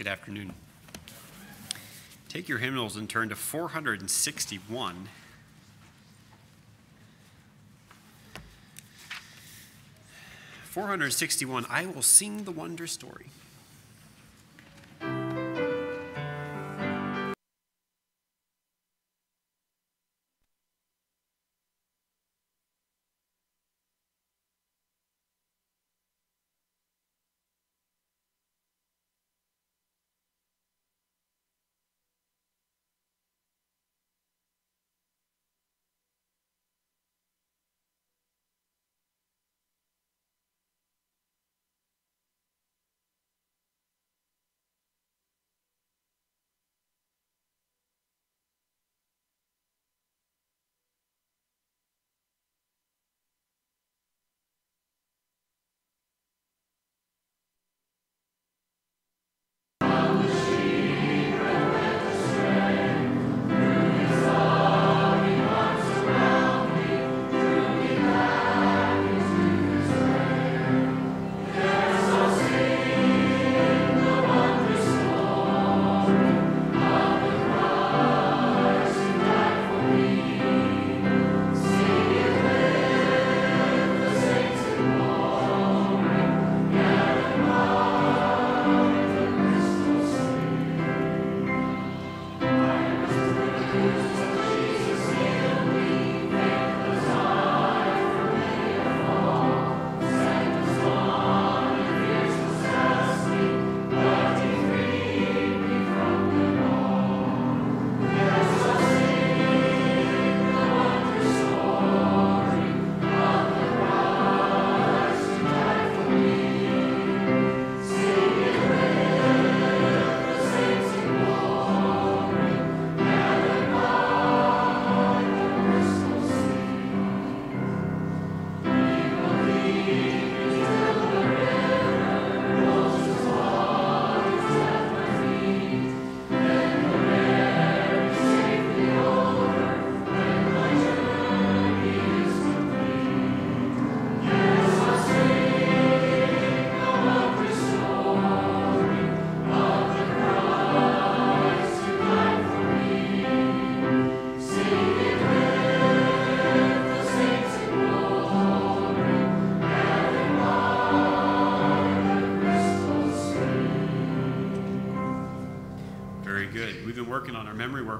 Good afternoon. Take your hymnals and turn to 461. Four hundred sixty-one. I will sing the wonder story.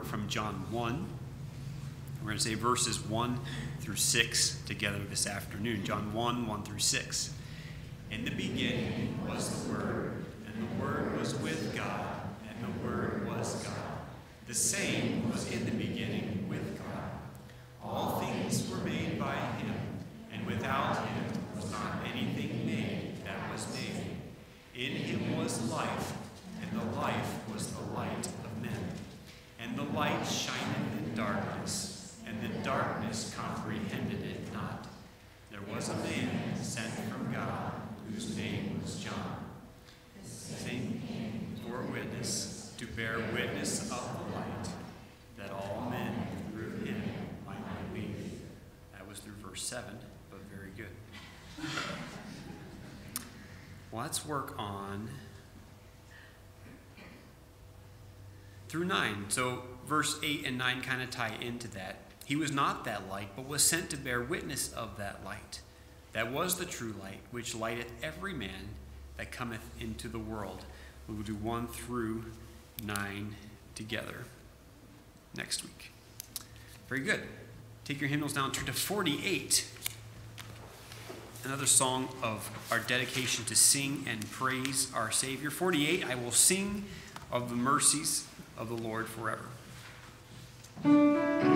Work from John 1. We're going to say verses 1 through 6 together this afternoon. John 1, 1 through 6. In the beginning was the Word, and the Word was with God, and the Word was God. The same was in the beginning with God. All things were made by him, and without him was not anything made that was made. In him was life, and the life was the light and the light shineth in darkness, and the darkness comprehended it not. There was a man sent from God, whose name was John. Same for witness, to bear witness of the light, that all men through him might believe. That was through verse 7, but very good. Let's work on through 9. So verse 8 and 9 kind of tie into that. He was not that light, but was sent to bear witness of that light. That was the true light, which lighteth every man that cometh into the world. We will do 1 through 9 together next week. Very good. Take your hymnals down, turn to 48. Another song of our dedication to sing and praise our Savior. 48, I will sing of the mercies of the Lord forever. Música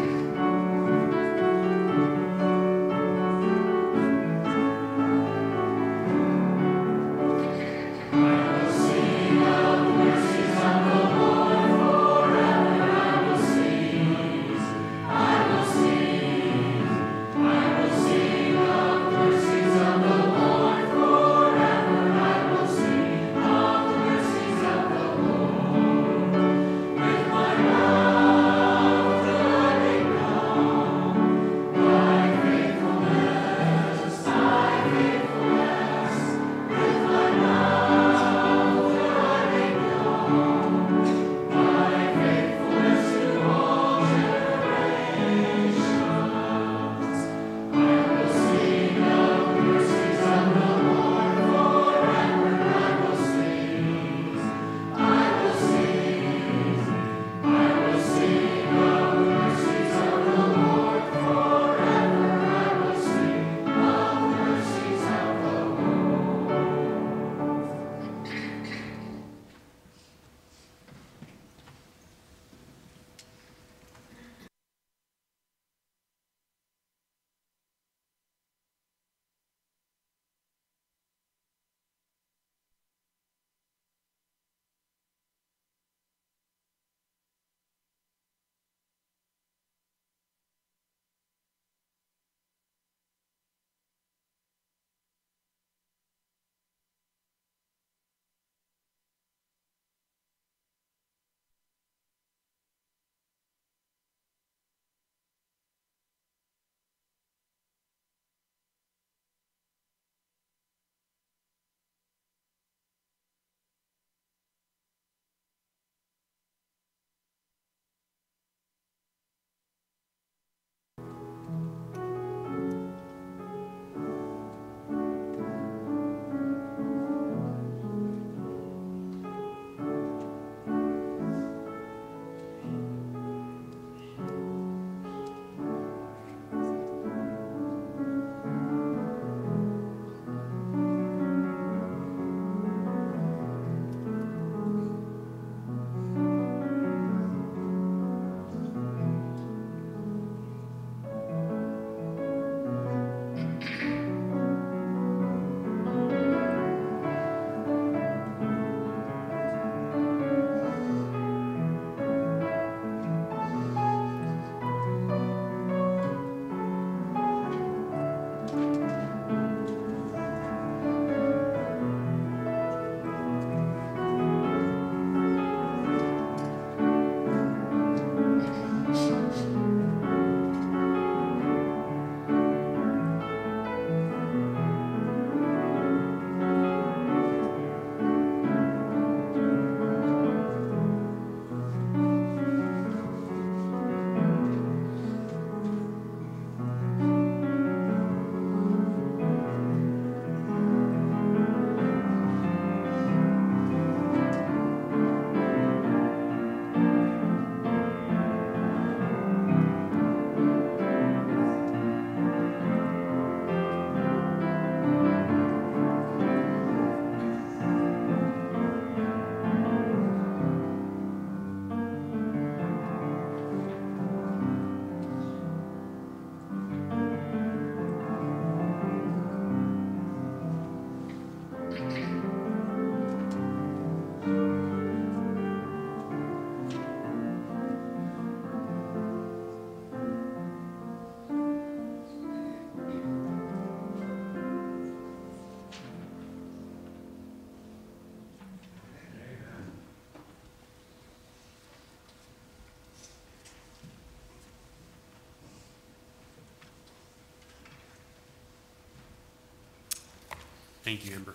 Thank you, Amber.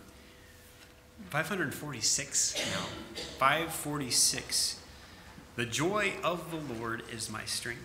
546 now. 546. The joy of the Lord is my strength.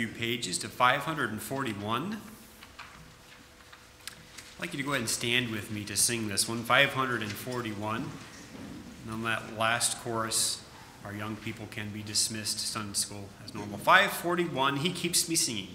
Few pages to 541. I'd like you to go ahead and stand with me to sing this one, 541. And on that last chorus, our young people can be dismissed to Sunday school as normal. 541, He Keeps Me Singing.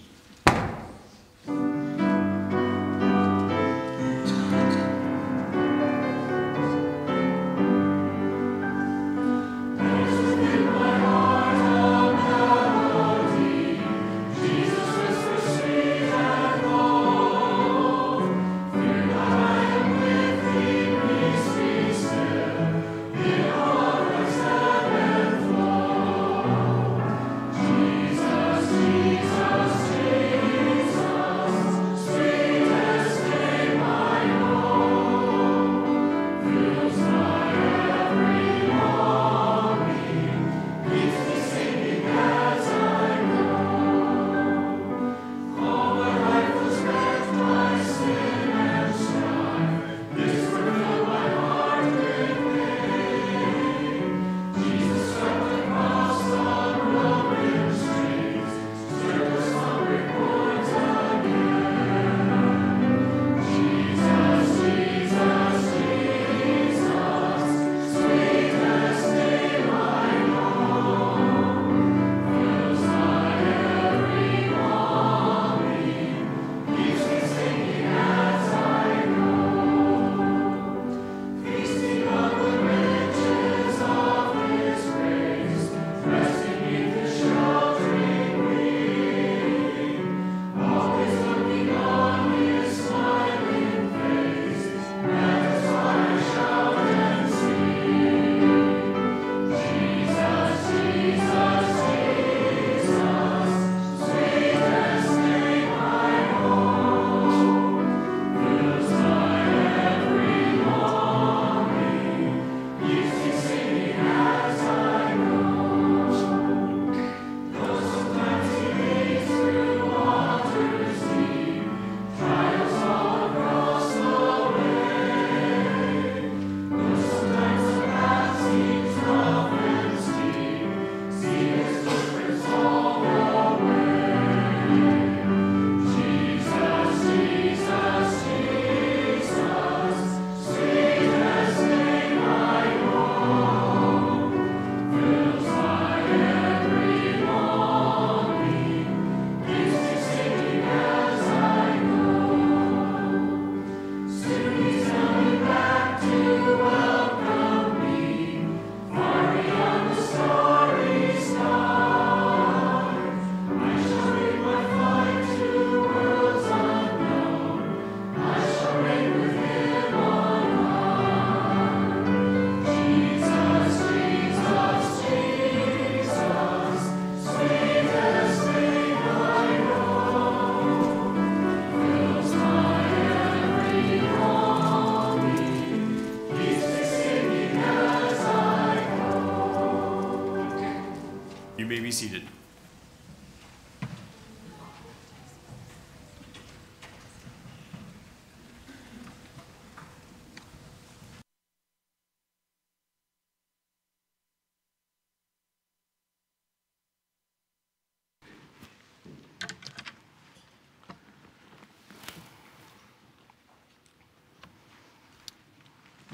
You may be seated.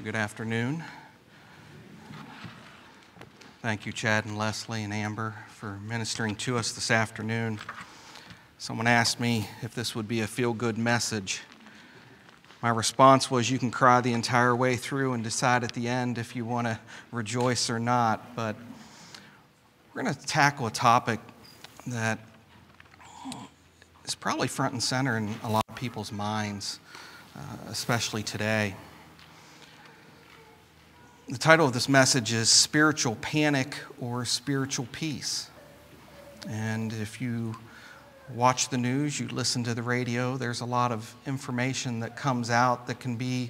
Good afternoon. Thank you, Chad and Leslie and Amber, for ministering to us this afternoon. Someone asked me if this would be a feel good message. My response was, You can cry the entire way through and decide at the end if you want to rejoice or not. But we're going to tackle a topic that is probably front and center in a lot of people's minds, uh, especially today. The title of this message is Spiritual Panic or Spiritual Peace. And if you watch the news, you listen to the radio, there's a lot of information that comes out that can be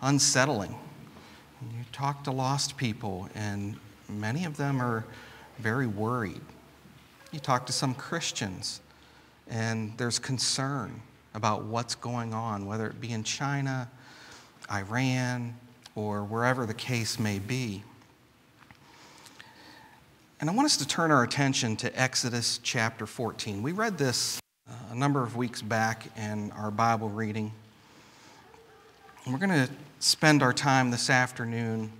unsettling. You talk to lost people, and many of them are very worried. You talk to some Christians, and there's concern about what's going on, whether it be in China, Iran, or wherever the case may be. And I want us to turn our attention to Exodus chapter 14. We read this uh, a number of weeks back in our Bible reading. And we're going to spend our time this afternoon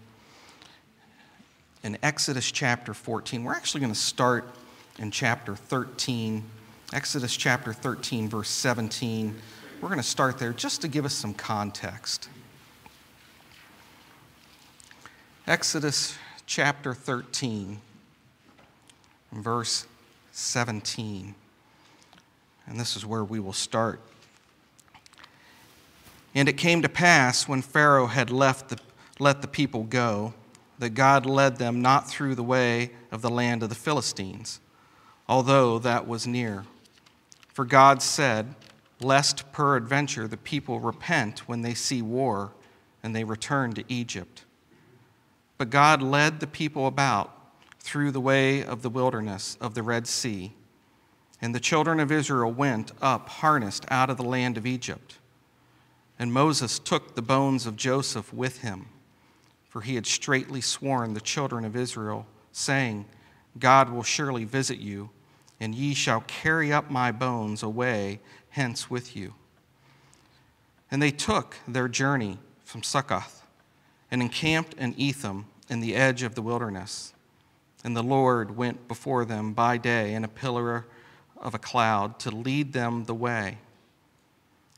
in Exodus chapter 14. We're actually going to start in chapter 13, Exodus chapter 13, verse 17. We're going to start there just to give us some context. Exodus chapter 13, verse 17. And this is where we will start. And it came to pass when Pharaoh had left the, let the people go, that God led them not through the way of the land of the Philistines, although that was near. For God said, Lest peradventure the people repent when they see war, and they return to Egypt. But God led the people about through the way of the wilderness of the Red Sea. And the children of Israel went up harnessed out of the land of Egypt. And Moses took the bones of Joseph with him, for he had straitly sworn the children of Israel, saying, God will surely visit you, and ye shall carry up my bones away hence with you. And they took their journey from Succoth and encamped in Etham in the edge of the wilderness. And the Lord went before them by day in a pillar of a cloud to lead them the way,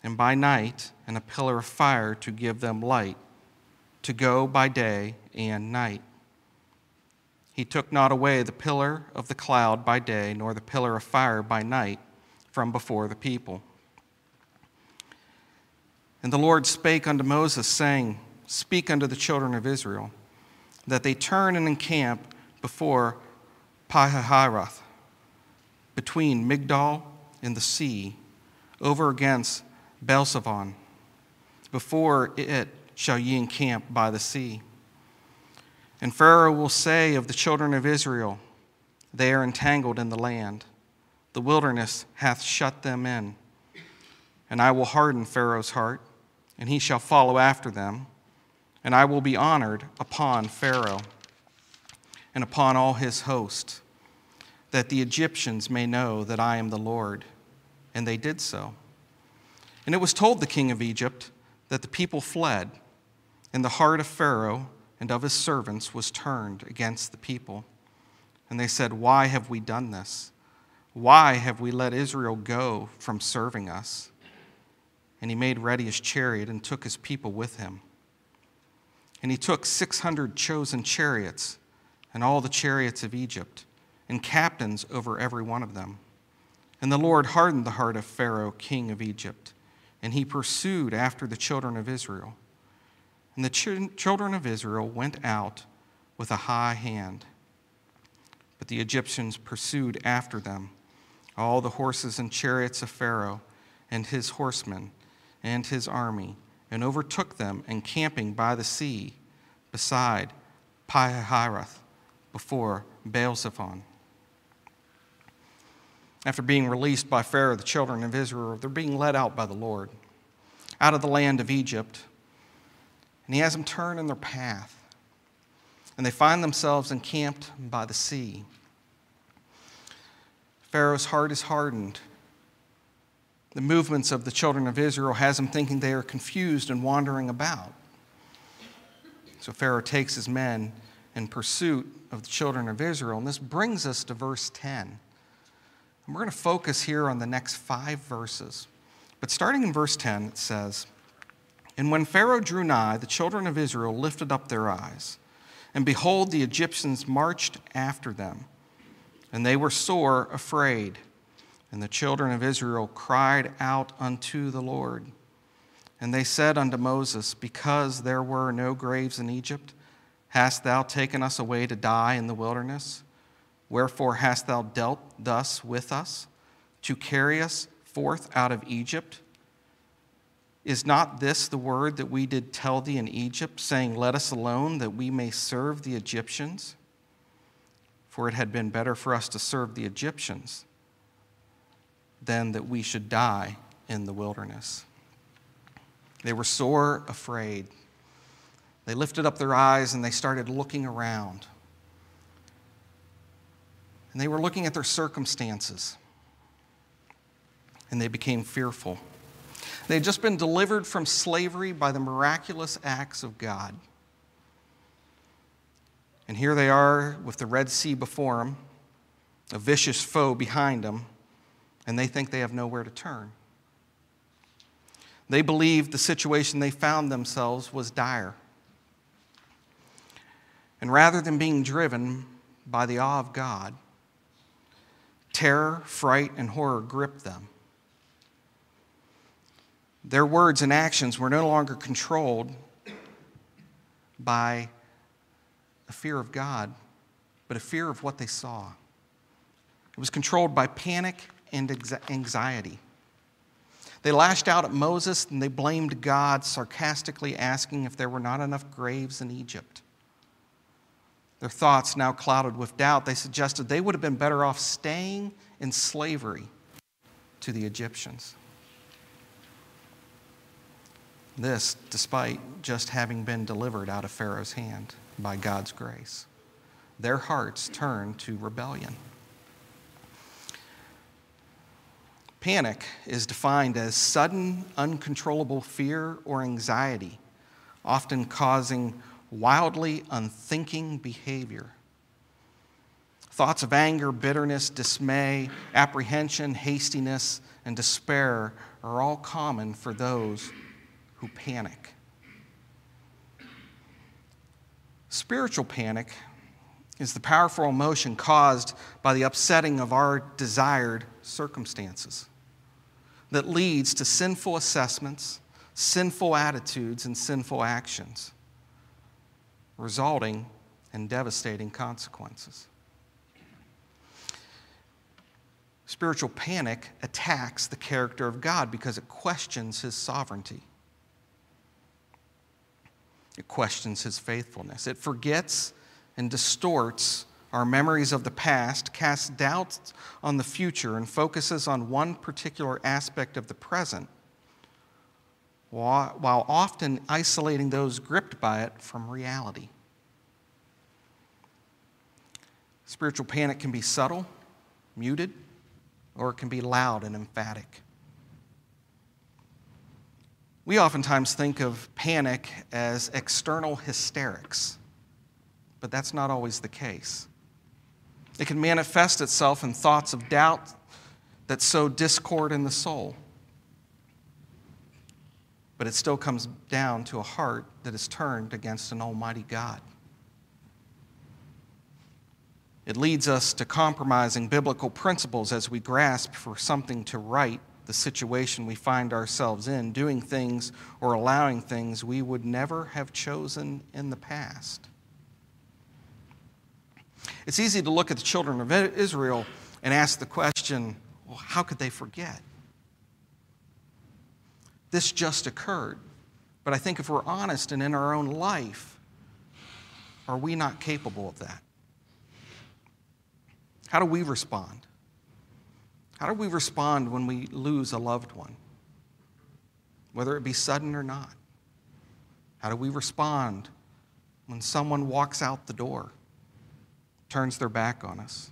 and by night in a pillar of fire to give them light, to go by day and night. He took not away the pillar of the cloud by day, nor the pillar of fire by night from before the people. And the Lord spake unto Moses, saying, Speak unto the children of Israel, that they turn and encamp before Pihahiroth, between Migdol and the sea, over against Baalzephon. Before it shall ye encamp by the sea. And Pharaoh will say of the children of Israel, They are entangled in the land. The wilderness hath shut them in. And I will harden Pharaoh's heart, and he shall follow after them and I will be honored upon Pharaoh and upon all his host, that the Egyptians may know that I am the Lord. And they did so. And it was told the king of Egypt that the people fled, and the heart of Pharaoh and of his servants was turned against the people. And they said, Why have we done this? Why have we let Israel go from serving us? And he made ready his chariot and took his people with him. And he took 600 chosen chariots and all the chariots of Egypt and captains over every one of them. And the Lord hardened the heart of Pharaoh, king of Egypt, and he pursued after the children of Israel. And the ch- children of Israel went out with a high hand. But the Egyptians pursued after them all the horses and chariots of Pharaoh and his horsemen and his army and overtook them encamping by the sea beside Pihahiroth before Baal-zephon. After being released by Pharaoh, the children of Israel, they're being led out by the Lord out of the land of Egypt. And he has them turn in their path. And they find themselves encamped by the sea. Pharaoh's heart is hardened the movements of the children of Israel has them thinking they are confused and wandering about. So Pharaoh takes his men in pursuit of the children of Israel. And this brings us to verse 10. And we're going to focus here on the next five verses. But starting in verse 10, it says, And when Pharaoh drew nigh, the children of Israel lifted up their eyes, and behold, the Egyptians marched after them, and they were sore afraid. And the children of Israel cried out unto the Lord. And they said unto Moses, Because there were no graves in Egypt, hast thou taken us away to die in the wilderness? Wherefore hast thou dealt thus with us, to carry us forth out of Egypt? Is not this the word that we did tell thee in Egypt, saying, Let us alone, that we may serve the Egyptians? For it had been better for us to serve the Egyptians than that we should die in the wilderness. They were sore afraid. They lifted up their eyes and they started looking around. And they were looking at their circumstances. And they became fearful. They had just been delivered from slavery by the miraculous acts of God. And here they are with the Red Sea before them, a vicious foe behind them, and they think they have nowhere to turn. They believed the situation they found themselves was dire. And rather than being driven by the awe of God, terror, fright, and horror gripped them. Their words and actions were no longer controlled by a fear of God, but a fear of what they saw. It was controlled by panic and anxiety. They lashed out at Moses and they blamed God, sarcastically asking if there were not enough graves in Egypt. Their thoughts now clouded with doubt, they suggested they would have been better off staying in slavery to the Egyptians. This, despite just having been delivered out of Pharaoh's hand by God's grace. Their hearts turned to rebellion. Panic is defined as sudden, uncontrollable fear or anxiety, often causing wildly unthinking behavior. Thoughts of anger, bitterness, dismay, apprehension, hastiness, and despair are all common for those who panic. Spiritual panic is the powerful emotion caused by the upsetting of our desired circumstances that leads to sinful assessments, sinful attitudes, and sinful actions, resulting in devastating consequences. Spiritual panic attacks the character of God because it questions his sovereignty. It questions his faithfulness. It forgets and distorts our memories of the past, casts doubts on the future, and focuses on one particular aspect of the present, while often isolating those gripped by it from reality. Spiritual panic can be subtle, muted, or it can be loud and emphatic. We oftentimes think of panic as external hysterics, but that's not always the case. It can manifest itself in thoughts of doubt that sow discord in the soul. But it still comes down to a heart that is turned against an almighty God. It leads us to compromising biblical principles as we grasp for something to right the situation we find ourselves in, doing things or allowing things we would never have chosen in the past. It's easy to look at the children of Israel and ask the question well, how could they forget? This just occurred. But I think if we're honest and in our own life, are we not capable of that? How do we respond? How do we respond when we lose a loved one, whether it be sudden or not? How do we respond when someone walks out the door? Turns their back on us?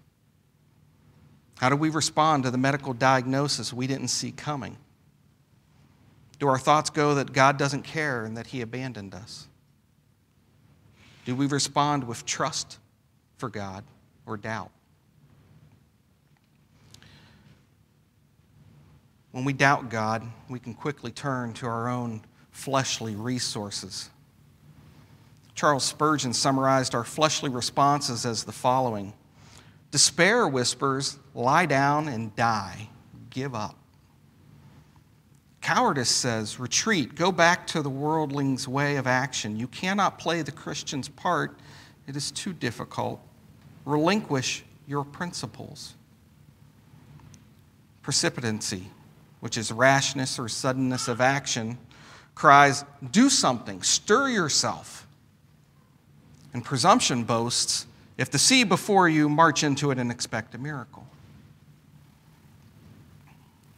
How do we respond to the medical diagnosis we didn't see coming? Do our thoughts go that God doesn't care and that He abandoned us? Do we respond with trust for God or doubt? When we doubt God, we can quickly turn to our own fleshly resources. Charles Spurgeon summarized our fleshly responses as the following Despair whispers, lie down and die, give up. Cowardice says, retreat, go back to the worldling's way of action. You cannot play the Christian's part, it is too difficult. Relinquish your principles. Precipitancy, which is rashness or suddenness of action, cries, Do something, stir yourself. And presumption boasts, If the sea before you, march into it and expect a miracle.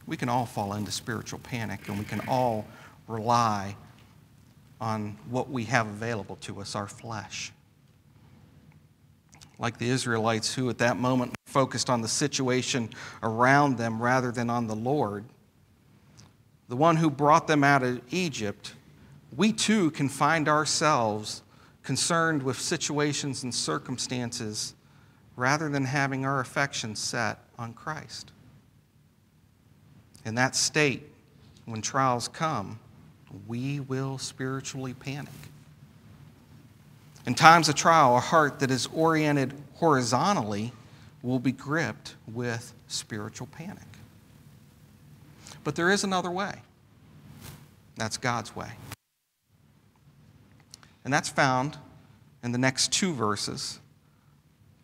We can all fall into spiritual panic and we can all rely on what we have available to us, our flesh. Like the Israelites, who at that moment focused on the situation around them rather than on the Lord the one who brought them out of Egypt, we too can find ourselves concerned with situations and circumstances rather than having our affections set on Christ. In that state, when trials come, we will spiritually panic. In times of trial, a heart that is oriented horizontally will be gripped with spiritual panic. But there is another way. That's God's way. And that's found in the next two verses.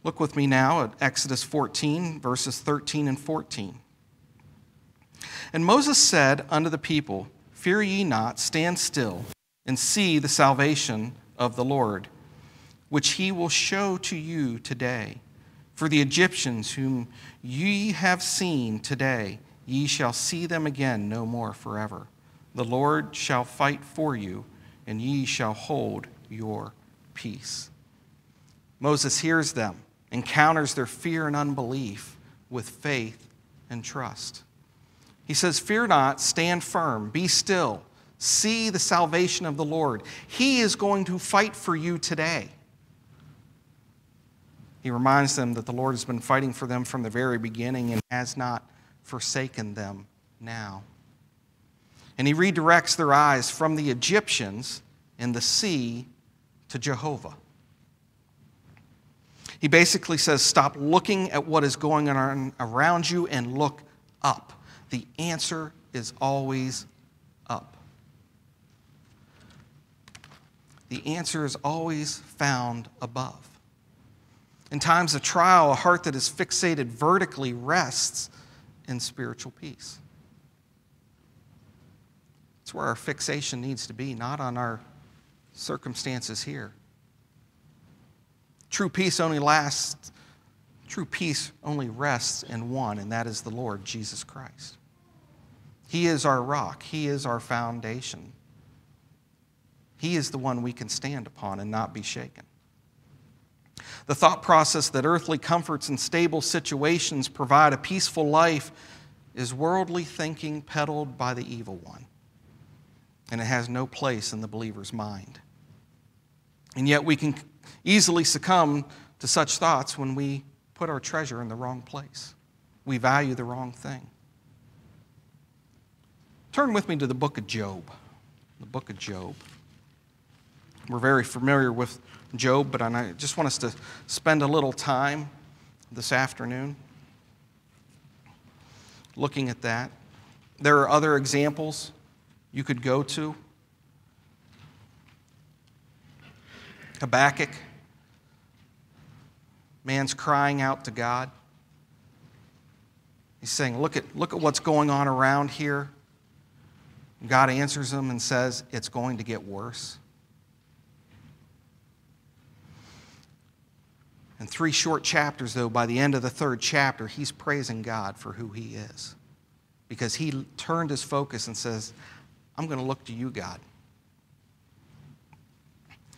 Look with me now at Exodus 14, verses 13 and 14. And Moses said unto the people, Fear ye not, stand still, and see the salvation of the Lord, which he will show to you today. For the Egyptians whom ye have seen today, Ye shall see them again no more forever. The Lord shall fight for you, and ye shall hold your peace. Moses hears them, encounters their fear and unbelief with faith and trust. He says, Fear not, stand firm, be still, see the salvation of the Lord. He is going to fight for you today. He reminds them that the Lord has been fighting for them from the very beginning and has not forsaken them now. And he redirects their eyes from the Egyptians and the sea to Jehovah. He basically says, Stop looking at what is going on around you and look up. The answer is always up. The answer is always found above. In times of trial, a heart that is fixated vertically rests in spiritual peace. It's where our fixation needs to be, not on our circumstances here. True peace only lasts, true peace only rests in one, and that is the Lord Jesus Christ. He is our rock, He is our foundation. He is the one we can stand upon and not be shaken. The thought process that earthly comforts and stable situations provide a peaceful life is worldly thinking peddled by the evil one, and it has no place in the believer's mind. And yet we can easily succumb to such thoughts when we put our treasure in the wrong place. We value the wrong thing. Turn with me to the book of Job. The book of Job. We're very familiar with Job, but I just want us to spend a little time this afternoon looking at that. There are other examples you could go to. Habakkuk, man's crying out to God. He's saying, look at, look at what's going on around here. God answers him and says, It's going to get worse. In three short chapters, though, by the end of the third chapter, he's praising God for who he is. Because he turned his focus and says, I'm going to look to you, God.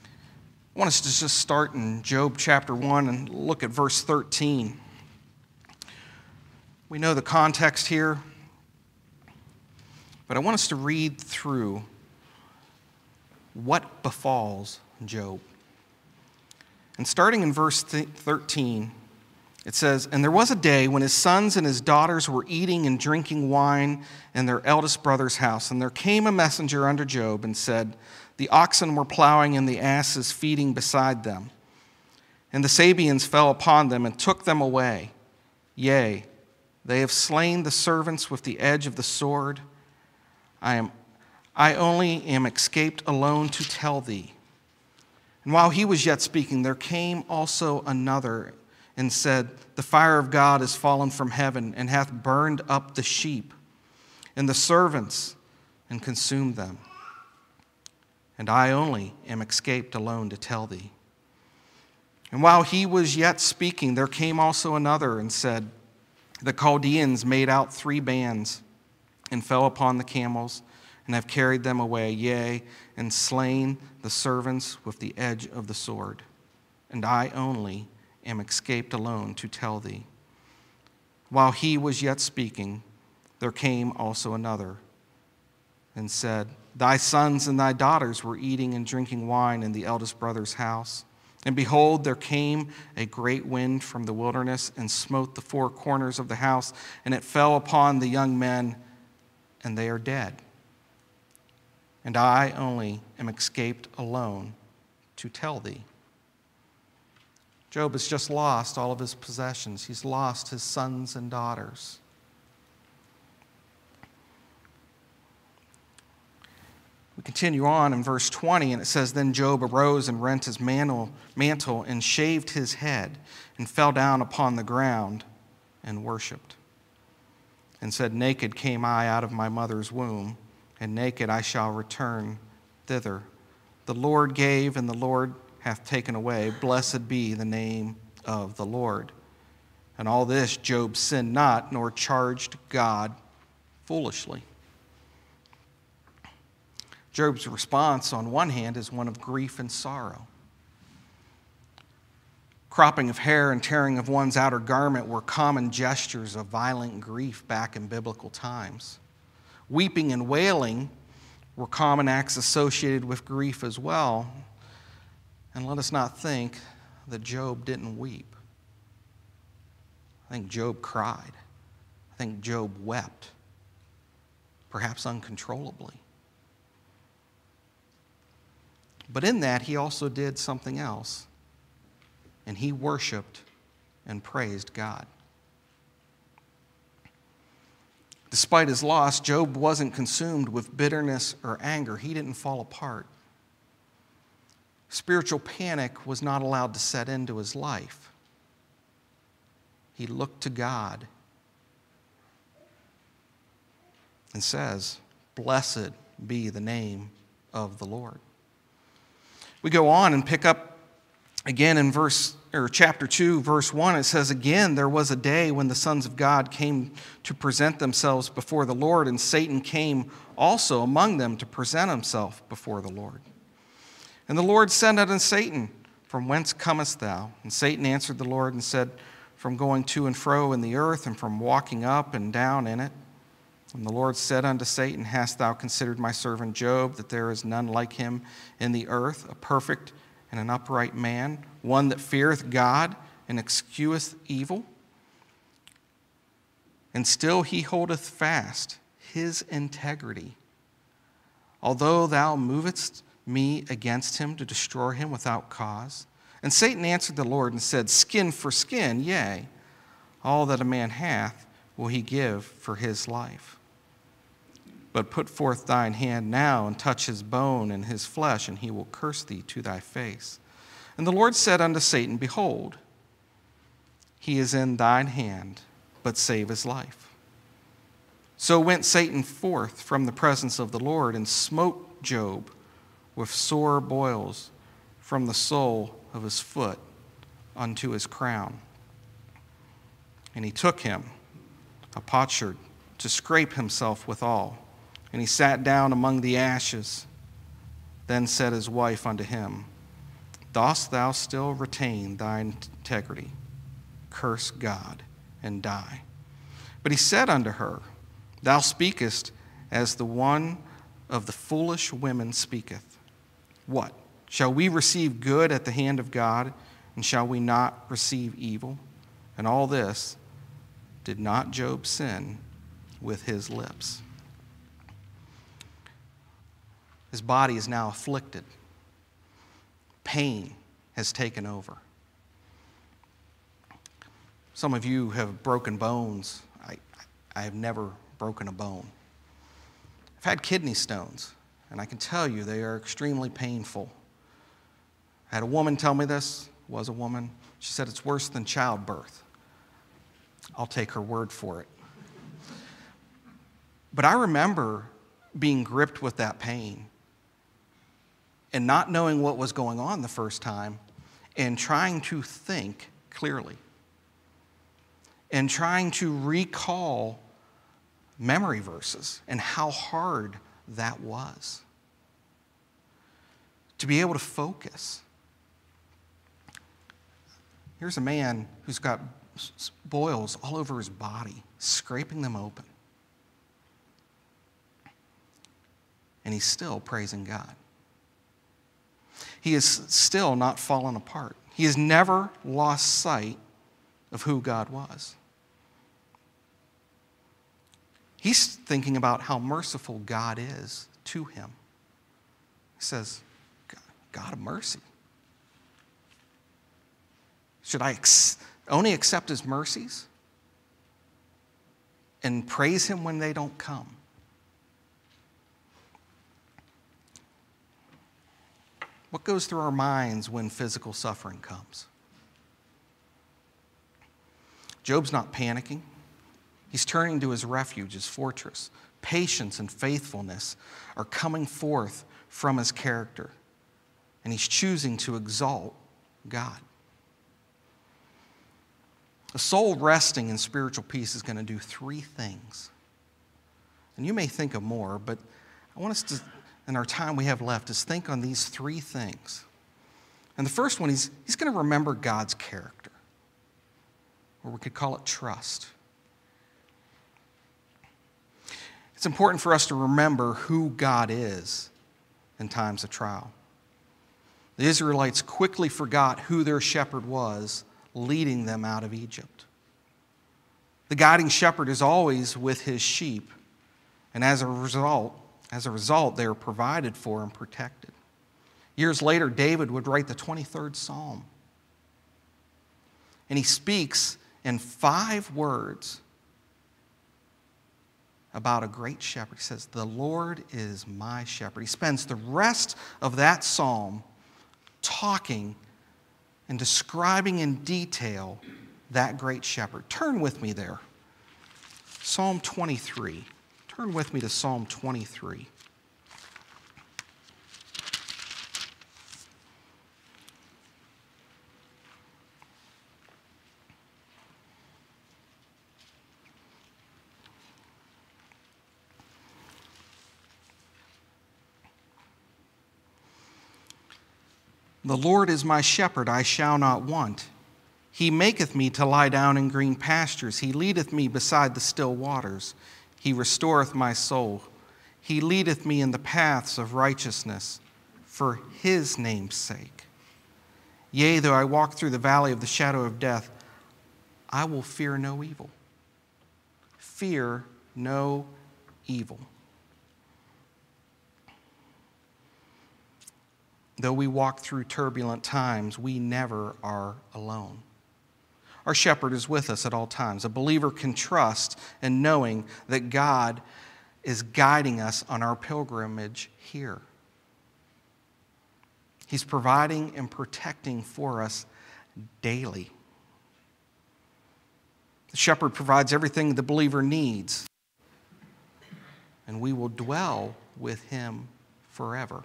I want us to just start in Job chapter 1 and look at verse 13. We know the context here, but I want us to read through what befalls Job. And starting in verse 13, it says, And there was a day when his sons and his daughters were eating and drinking wine in their eldest brother's house. And there came a messenger unto Job and said, The oxen were plowing and the asses feeding beside them. And the Sabeans fell upon them and took them away. Yea, they have slain the servants with the edge of the sword. I, am, I only am escaped alone to tell thee. And while he was yet speaking, there came also another and said, The fire of God is fallen from heaven and hath burned up the sheep and the servants and consumed them. And I only am escaped alone to tell thee. And while he was yet speaking, there came also another and said, The Chaldeans made out three bands and fell upon the camels and have carried them away, yea, and slain the servants with the edge of the sword. And I only am escaped alone to tell thee. While he was yet speaking, there came also another and said, Thy sons and thy daughters were eating and drinking wine in the eldest brother's house. And behold, there came a great wind from the wilderness and smote the four corners of the house, and it fell upon the young men, and they are dead. And I only am escaped alone to tell thee. Job has just lost all of his possessions. He's lost his sons and daughters. We continue on in verse 20, and it says Then Job arose and rent his mantle, mantle and shaved his head, and fell down upon the ground and worshiped, and said, Naked came I out of my mother's womb, and naked I shall return thither. The Lord gave, and the Lord hath taken away. Blessed be the name of the Lord. And all this Job sinned not, nor charged God foolishly. Job's response, on one hand, is one of grief and sorrow. Cropping of hair and tearing of one's outer garment were common gestures of violent grief back in biblical times. Weeping and wailing were common acts associated with grief as well. And let us not think that Job didn't weep. I think Job cried. I think Job wept, perhaps uncontrollably. But in that, he also did something else, and he worshiped and praised God. Despite his loss, Job wasn't consumed with bitterness or anger. He didn't fall apart. Spiritual panic was not allowed to set into his life. He looked to God and says, Blessed be the name of the Lord. We go on and pick up again in verse or chapter 2 verse 1 it says again there was a day when the sons of God came to present themselves before the Lord and Satan came also among them to present himself before the Lord. And the Lord said unto Satan, From whence comest thou? And Satan answered the Lord and said, From going to and fro in the earth and from walking up and down in it. And the Lord said unto Satan, Hast thou considered my servant Job, that there is none like him in the earth, a perfect and an upright man, one that feareth God and excuseth evil? And still he holdeth fast his integrity. Although thou movest me against him to destroy him without cause. And Satan answered the Lord and said, Skin for skin, yea, all that a man hath will he give for his life. But put forth thine hand now and touch his bone and his flesh, and he will curse thee to thy face. And the Lord said unto Satan, Behold, he is in thine hand, but save his life. So went Satan forth from the presence of the Lord and smote Job with sore boils from the sole of his foot unto his crown. And he took him, a potsherd, to scrape himself withal. And he sat down among the ashes. Then said his wife unto him, Dost thou still retain thine integrity? Curse God and die. But he said unto her, Thou speakest as the one of the foolish women speaketh. What? Shall we receive good at the hand of God? And shall we not receive evil? And all this did not Job sin with his lips. His body is now afflicted. Pain has taken over. Some of you have broken bones. I, I have never broken a bone. I've had kidney stones, and I can tell you they are extremely painful. I had a woman tell me this, was a woman. She said it's worse than childbirth. I'll take her word for it. But I remember being gripped with that pain and not knowing what was going on the first time and trying to think clearly and trying to recall memory verses and how hard that was. To be able to focus. Here's a man who's got boils all over his body, scraping them open. And he's still praising God. He is still not fallen apart. He has never lost sight of who God was. He's thinking about how merciful God is to him. He says, God of mercy. Should I only accept his mercies and praise him when they don't come? What goes through our minds when physical suffering comes? Job's not panicking. He's turning to his refuge, his fortress. Patience and faithfulness are coming forth from his character, and he's choosing to exalt God. A soul resting in spiritual peace is going to do three things. And you may think of more, but I want us to, in our time we have left, is think on these three things. And the first one, he's, he's going to remember God's character, or we could call it trust. It's important for us to remember who God is in times of trial. The Israelites quickly forgot who their shepherd was, leading them out of Egypt. The guiding shepherd is always with his sheep, and as a result, as a result, they are provided for and protected. Years later, David would write the 23rd Psalm. And he speaks in five words about a great shepherd. He says, The Lord is my shepherd. He spends the rest of that psalm talking and describing in detail that great shepherd. Turn with me there. Psalm 23. Turn with me to Psalm 23. The Lord is my shepherd, I shall not want. He maketh me to lie down in green pastures. He leadeth me beside the still waters. He restoreth my soul. He leadeth me in the paths of righteousness for his name's sake. Yea, though I walk through the valley of the shadow of death, I will fear no evil. Fear no evil. Though we walk through turbulent times, we never are alone. Our shepherd is with us at all times. A believer can trust in knowing that God is guiding us on our pilgrimage here. He's providing and protecting for us daily. The shepherd provides everything the believer needs, and we will dwell with him forever.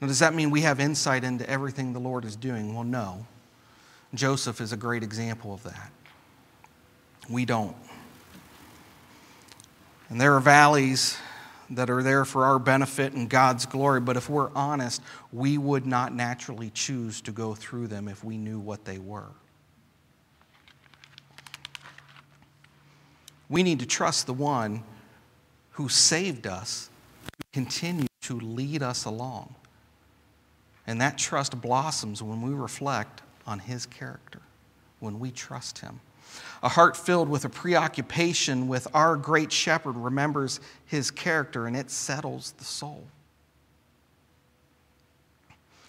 Now, does that mean we have insight into everything the Lord is doing? Well, no. Joseph is a great example of that. We don't. And there are valleys that are there for our benefit and God's glory, but if we're honest, we would not naturally choose to go through them if we knew what they were. We need to trust the one who saved us to continue to lead us along. And that trust blossoms when we reflect on His character when we trust Him. A heart filled with a preoccupation with our great shepherd remembers His character and it settles the soul.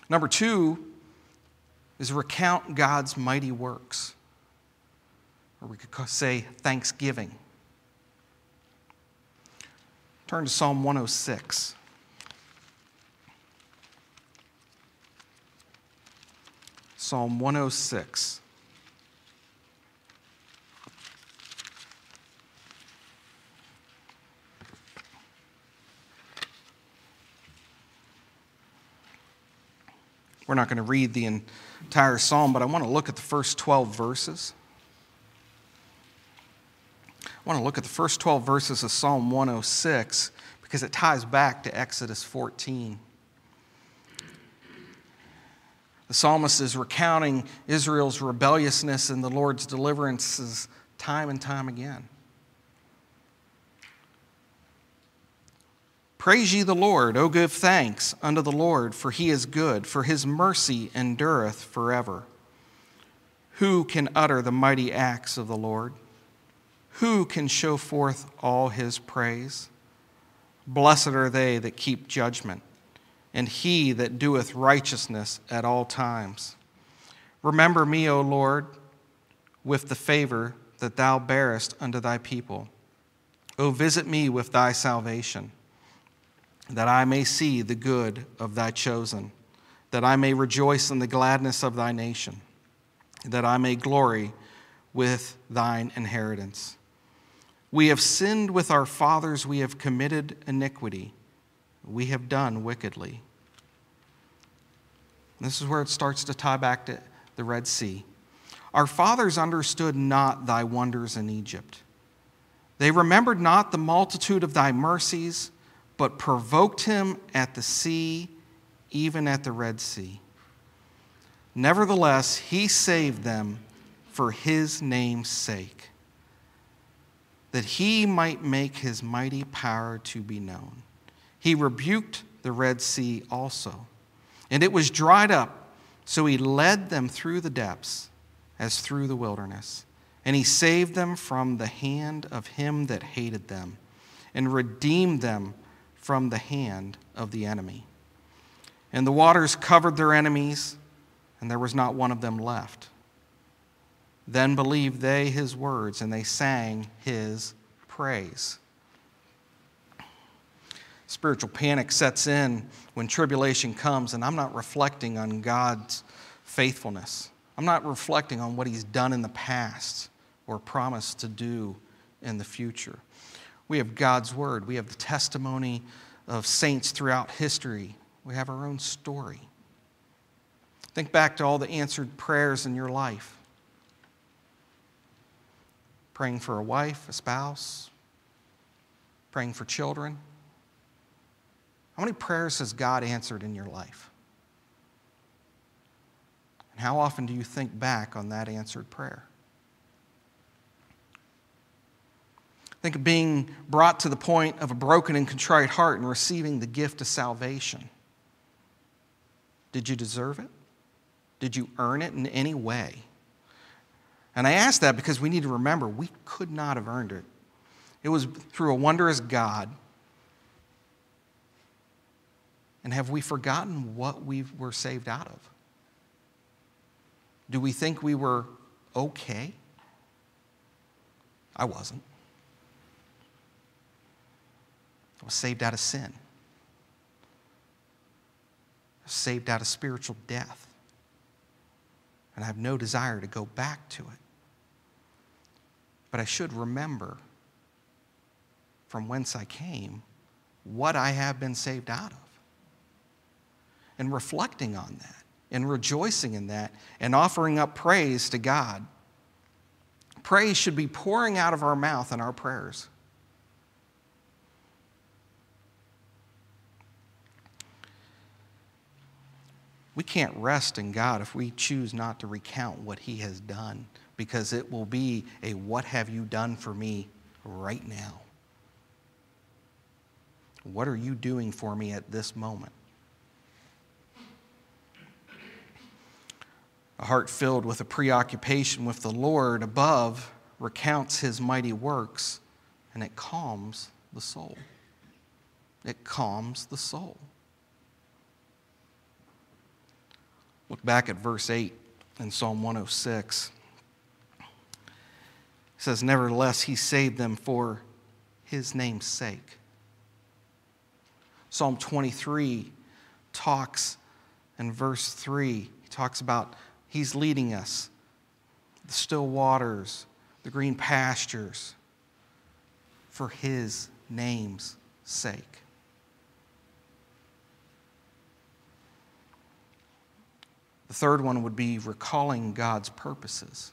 Number two is recount God's mighty works. Or we could say thanksgiving. Turn to Psalm 106. Psalm 106. We're not going to read the entire psalm, but I want to look at the first 12 verses. I want to look at the first 12 verses of Psalm 106 because it ties back to Exodus 14. The psalmist is recounting Israel's rebelliousness and the Lord's deliverances time and time again. Praise ye the Lord, O give thanks unto the Lord, for he is good, for his mercy endureth forever. Who can utter the mighty acts of the Lord? Who can show forth all his praise? Blessed are they that keep judgment, and he that doeth righteousness at all times. Remember me, O Lord, with the favor that thou bearest unto thy people. O visit me with thy salvation that I may see the good of thy chosen, that I may rejoice in the gladness of thy nation, that I may glory with thine inheritance. We have sinned with our fathers, we have committed iniquity, we have done wickedly. This is where it starts to tie back to the Red Sea. Our fathers understood not thy wonders in Egypt. They remembered not the multitude of thy mercies but provoked him at the sea, even at the Red Sea. Nevertheless, he saved them for his name's sake, that he might make his mighty power to be known. He rebuked the Red Sea also, and it was dried up, so he led them through the depths as through the wilderness. And he saved them from the hand of him that hated them, and redeemed them from the hand of the enemy. And the waters covered their enemies, and there was not one of them left. Then believed they his words, and they sang his praise. Spiritual panic sets in when tribulation comes, and I'm not reflecting on God's faithfulness. I'm not reflecting on what he's done in the past or promised to do in the future. We have God's word, we have the testimony of saints throughout history, we have our own story. Think back to all the answered prayers in your life praying for a wife, a spouse, praying for children. How many prayers has God answered in your life? And how often do you think back on that answered prayer? Think of being brought to the point of a broken and contrite heart and receiving the gift of salvation. Did you deserve it? Did you earn it in any way? And I ask that because we need to remember we could not have earned it. It was through a wondrous God. And have we forgotten what we were saved out of? Do we think we were okay? I wasn't. I was saved out of sin. I was saved out of spiritual death. And I have no desire to go back to it. But I should remember from whence I came what I have been saved out of. And reflecting on that and rejoicing in that and offering up praise to God. Praise should be pouring out of our mouth in our prayers. We can't rest in God if we choose not to recount what He has done because it will be a what have you done for me right now? What are you doing for me at this moment? A heart filled with a preoccupation with the Lord above recounts his mighty works, and it calms the soul. It calms the soul. Look back at verse 8 in Psalm 106. It says, Nevertheless, he saved them for his name's sake. Psalm 23 talks in verse 3, he talks about he's leading us, the still waters, the green pastures, for his name's sake. The third one would be recalling God's purposes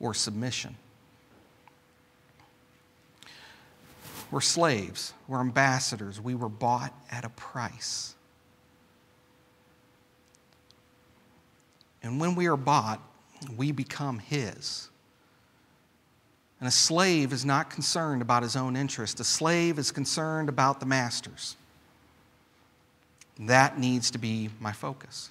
or submission. We're slaves, we're ambassadors, we were bought at a price. And when we are bought, we become His. And a slave is not concerned about his own interest, a slave is concerned about the master's. That needs to be my focus.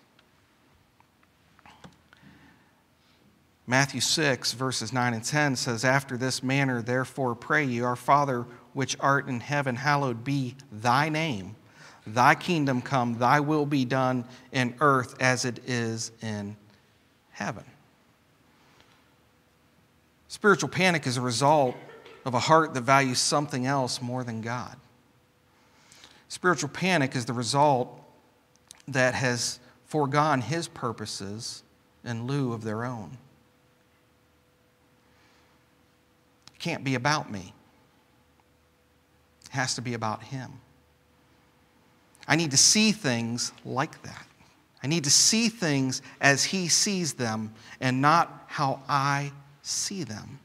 Matthew 6, verses 9 and 10 says, After this manner, therefore, pray ye, Our Father which art in heaven, hallowed be thy name. Thy kingdom come, thy will be done in earth as it is in heaven. Spiritual panic is a result of a heart that values something else more than God. Spiritual panic is the result that has foregone his purposes in lieu of their own. It can't be about me, it has to be about him. I need to see things like that. I need to see things as he sees them and not how I see them.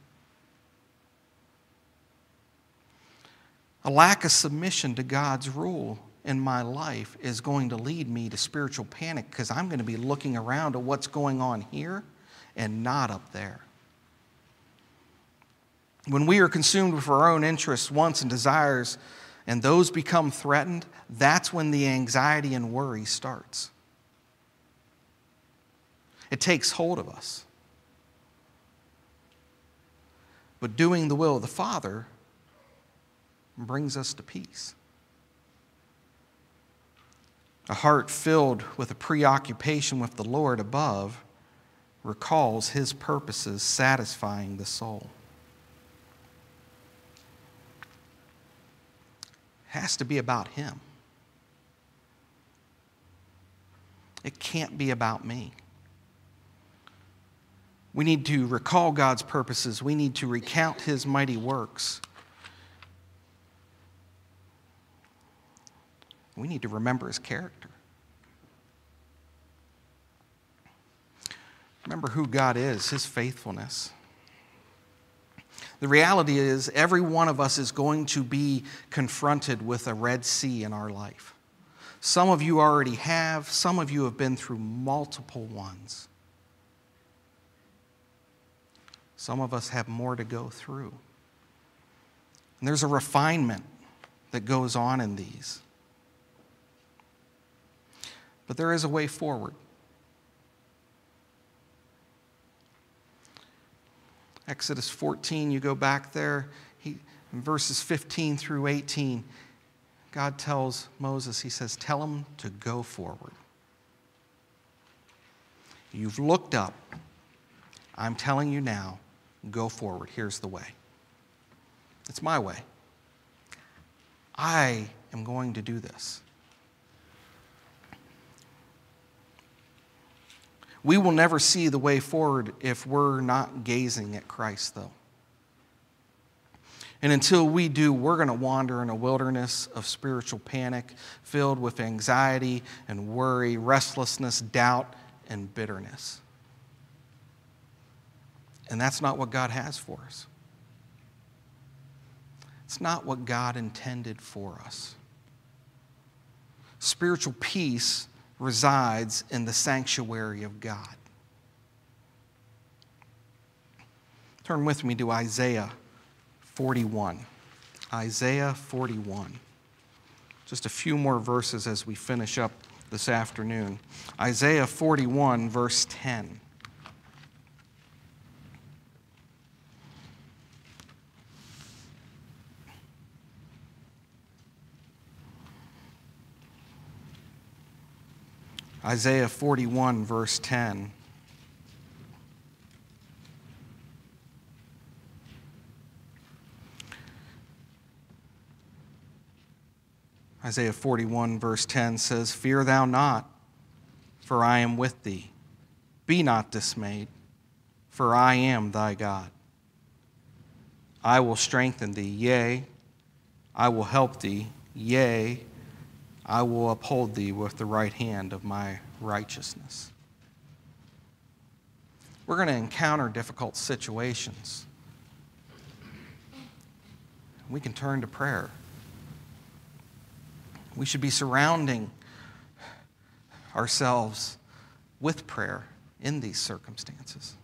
A lack of submission to God's rule in my life is going to lead me to spiritual panic because I'm going to be looking around at what's going on here and not up there. When we are consumed with our own interests, wants, and desires, and those become threatened, that's when the anxiety and worry starts. It takes hold of us. But doing the will of the Father brings us to peace. A heart filled with a preoccupation with the Lord above recalls his purposes satisfying the soul. It has to be about him. It can't be about me. We need to recall God's purposes. We need to recount his mighty works. We need to remember his character. Remember who God is, his faithfulness. The reality is, every one of us is going to be confronted with a Red Sea in our life. Some of you already have, some of you have been through multiple ones. Some of us have more to go through. And there's a refinement that goes on in these. But there is a way forward. Exodus 14, you go back there, he, verses 15 through 18, God tells Moses, He says, Tell him to go forward. You've looked up. I'm telling you now, go forward. Here's the way. It's my way. I am going to do this. We will never see the way forward if we're not gazing at Christ, though. And until we do, we're going to wander in a wilderness of spiritual panic filled with anxiety and worry, restlessness, doubt, and bitterness. And that's not what God has for us. It's not what God intended for us. Spiritual peace resides in the sanctuary of God. Turn with me to Isaiah 41. Isaiah 41. Just a few more verses as we finish up this afternoon. Isaiah 41, verse 10. Isaiah 41, verse 10. Isaiah 41, verse 10 says, Fear thou not, for I am with thee. Be not dismayed, for I am thy God. I will strengthen thee, yea, I will help thee, yea, I will uphold thee with the right hand of my righteousness. We're going to encounter difficult situations. We can turn to prayer. We should be surrounding ourselves with prayer in these circumstances.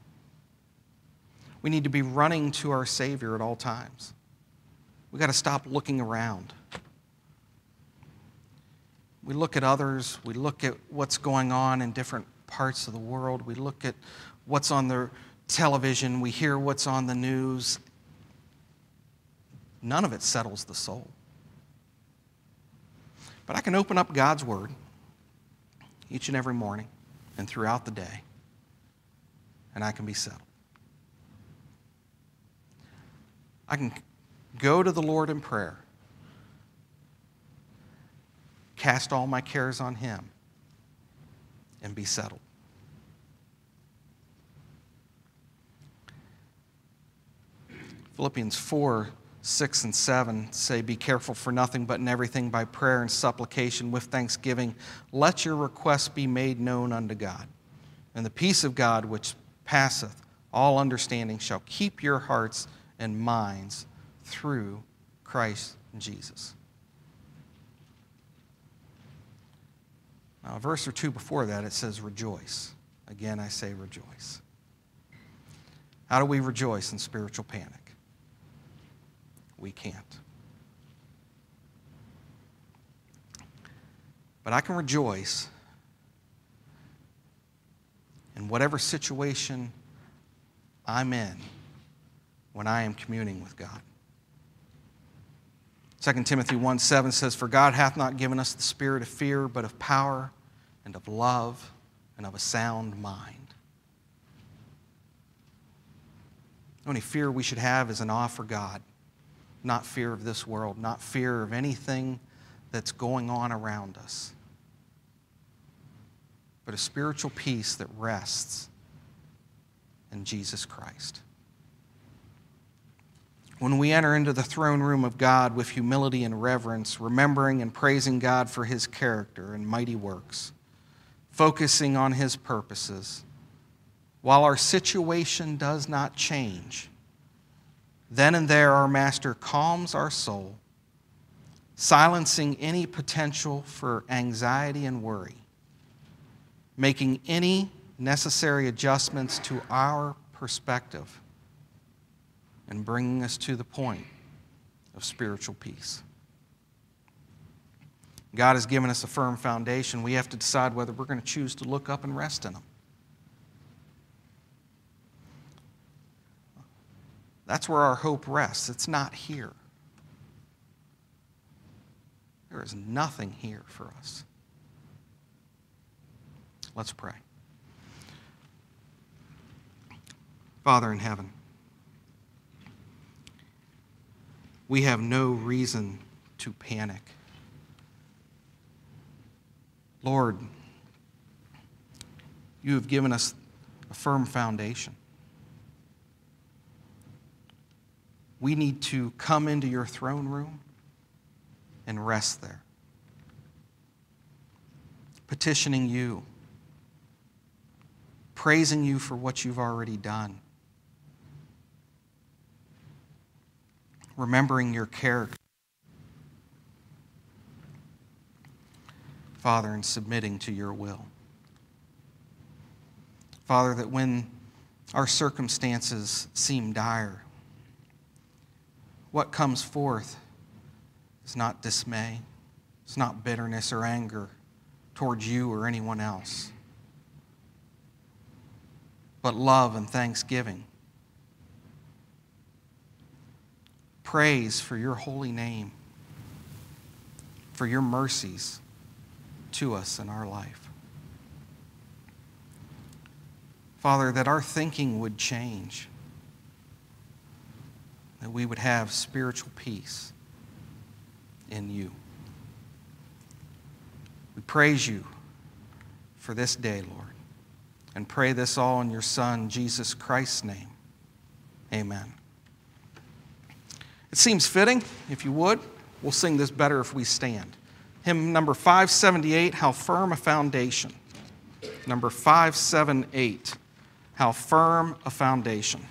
We need to be running to our Savior at all times. We've got to stop looking around. We look at others, we look at what's going on in different parts of the world, we look at what's on the television, we hear what's on the news. None of it settles the soul. But I can open up God's Word each and every morning and throughout the day, and I can be settled. I can go to the Lord in prayer cast all my cares on him, and be settled. Philippians 4 6 and 7 say, Be careful for nothing, but in everything by prayer and supplication with thanksgiving. Let your requests be made known unto God. And the peace of God, which passeth all understanding, shall keep your hearts and minds through Christ Jesus. Now, a verse or two before that, it says, rejoice. Again, I say rejoice. How do we rejoice in spiritual panic? We can't. But I can rejoice in whatever situation I'm in when I am communing with God. 2 Timothy 1 7 says, For God hath not given us the spirit of fear, but of power and of love and of a sound mind. The only fear we should have is an awe for God, not fear of this world, not fear of anything that's going on around us, but a spiritual peace that rests in Jesus Christ. When we enter into the throne room of God with humility and reverence, remembering and praising God for his character and mighty works, focusing on his purposes, while our situation does not change, then and there our Master calms our soul, silencing any potential for anxiety and worry, making any necessary adjustments to our perspective and bringing us to the point of spiritual peace. God has given us a firm foundation. We have to decide whether we're going to choose to look up and rest in Him. That's where our hope rests. It's not here. There is nothing here for us. Let's pray. Father in heaven, we have no reason to panic. Lord, you have given us a firm foundation. We need to come into your throne room and rest there, petitioning you, praising you for what you've already done remembering your character. Father, and submitting to your will. Father, that when our circumstances seem dire, what comes forth is not dismay, it's not bitterness or anger, towards you or anyone else, but love and thanksgiving. Praise for your holy name, for your mercies to us in our life. Father, that our thinking would change, that we would have spiritual peace in you. We praise you for this day, Lord, and pray this all in your Son, Jesus Christ's name. Amen. It seems fitting, if you would, we'll sing this better if we stand. Hymn number 578, How Firm a Foundation. Number 578, How Firm a Foundation.